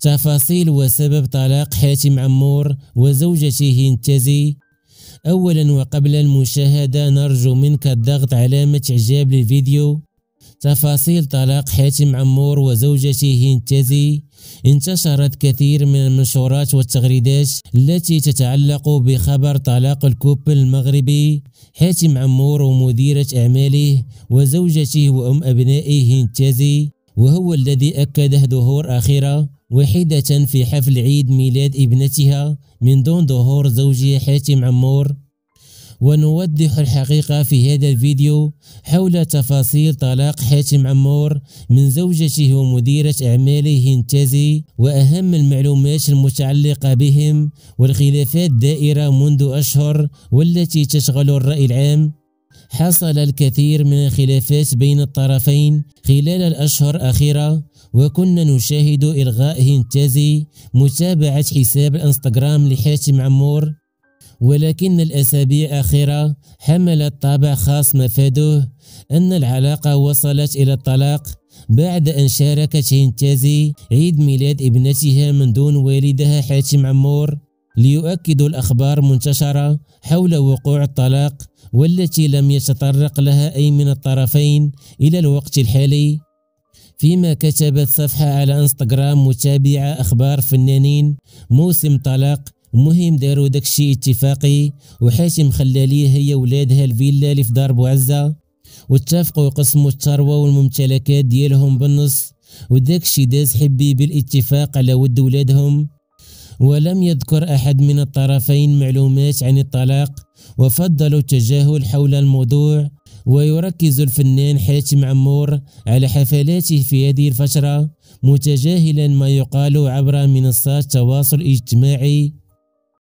تفاصيل وسبب طلاق حاتم عمور وزوجته هنتزي أولا وقبل المشاهدة نرجو منك الضغط علامة إعجاب للفيديو تفاصيل طلاق حاتم عمور وزوجته هنتزي انتشرت كثير من المنشورات والتغريدات التي تتعلق بخبر طلاق الكوبل المغربي. حاتم عمور ومديرة أعماله وزوجته وأم أبنائه هنتزي وهو الذي أكده ظهور آخرة وحيدة في حفل عيد ميلاد ابنتها من دون ظهور زوجها حاتم عمور. ونوضح الحقيقة في هذا الفيديو حول تفاصيل طلاق حاتم عمور من زوجته ومديرة أعماله هنتازي وأهم المعلومات المتعلقة بهم والخلافات دائرة منذ أشهر والتي تشغل الرأي العام. حصل الكثير من الخلافات بين الطرفين خلال الأشهر الأخيرة وكنا نشاهد إلغاء هنتازي متابعة حساب الانستغرام لحاتم عمور. ولكن الأسابيع الأخيرة حملت طابع خاص مفاده أن العلاقة وصلت إلى الطلاق بعد أن شاركت هنتازي عيد ميلاد ابنتها من دون والدها حاتم عمور. ليؤكد الأخبار منتشرة حول وقوع الطلاق والتي لم يتطرق لها أي من الطرفين إلى الوقت الحالي. فيما كتبت صفحة على إنستغرام متابعة أخبار فنانين موسم طلاق المهم داروا داكشي اتفاقي وحاتم خلى ليه هي ولادها الفيلا اللي في دار بوعزة. واتفقوا يقسموا الثروة والممتلكات ديالهم بالنص وداكشي داز حبي بالاتفاق على ود ولادهم. ولم يذكر أحد من الطرفين معلومات عن الطلاق وفضلوا التجاهل حول الموضوع ويركز الفنان حاتم عمور على حفلاته في هذه الفترة متجاهلا ما يقال عبر منصات التواصل الاجتماعي.